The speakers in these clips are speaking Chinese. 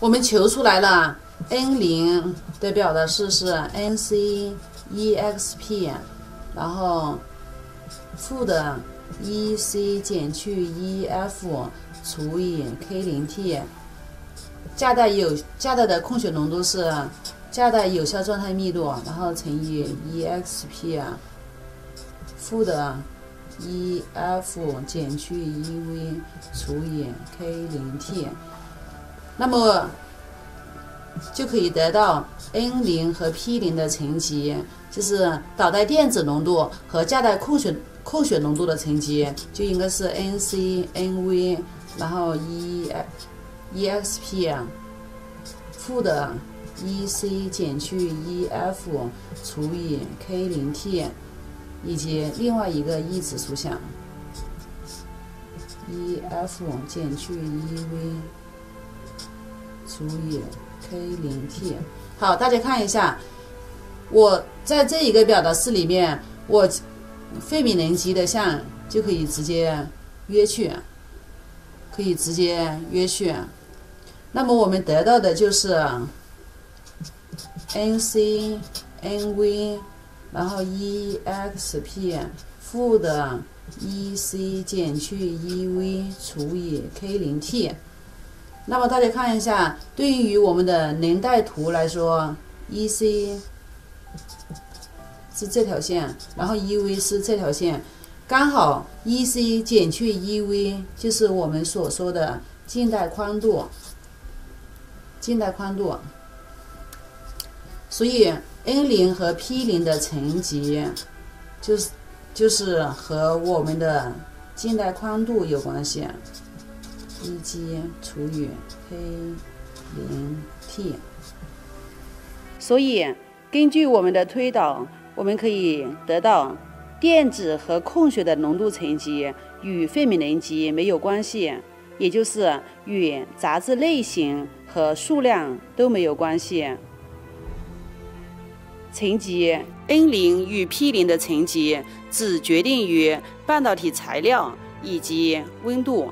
我们求出来了 N 零的表达式是 NC EXP，然后负的 EC 减去 EF 除以 K 零 T，价带有价带的空血浓度是价带有效状态密度，然后乘以 EXP 啊。负的 EF 减去 EV 除以 K 零 T，那么就可以得到 N 零和 P 零的乘积，就是导带电子浓度和价带空血空血浓度的乘积，就应该是 NC NV。然后 e e x p 负的 e c 减去 e f 除以 k 零 t，以及另外一个一指数项 e f 减去 e v 除以 k 零 t。好，大家看一下，我在这一个表达式里面，我费米能级的项就可以直接约去。可以直接约去，那么我们得到的就是 N C N V，然后 E X P 负的 E C 减去 E V 除以 K 零 T。那么大家看一下，对于我们的能带图来说，E C 是这条线，然后 E V 是这条线。刚好 E C 减去 E V 就是我们所说的静带宽度，静带宽度。所以 N 零和 P 零的乘积就是就是和我们的静带宽度有关系，E G 除以 K 零 T。所以根据我们的推导，我们可以得到。电子和空血的浓度乘积与费米能级没有关系，也就是与杂质类型和数量都没有关系。乘积 N 零与 P 零的乘积只决定于半导体材料以及温度。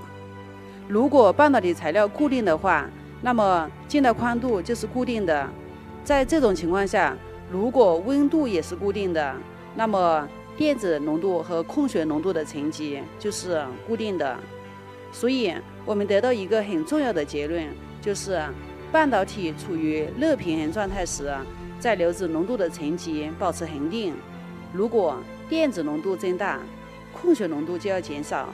如果半导体材料固定的话，那么静带宽度就是固定的。在这种情况下，如果温度也是固定的，那么电子浓度和空血浓度的乘积就是固定的，所以我们得到一个很重要的结论，就是半导体处于热平衡状态时，在流子浓度的乘积保持恒定。如果电子浓度增大，空血浓度就要减少；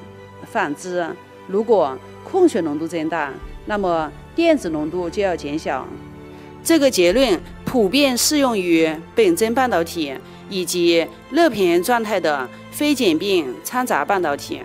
反之，如果空血浓度增大，那么电子浓度就要减小。这个结论普遍适用于本征半导体。以及热平衡状态的非简并掺杂半导体。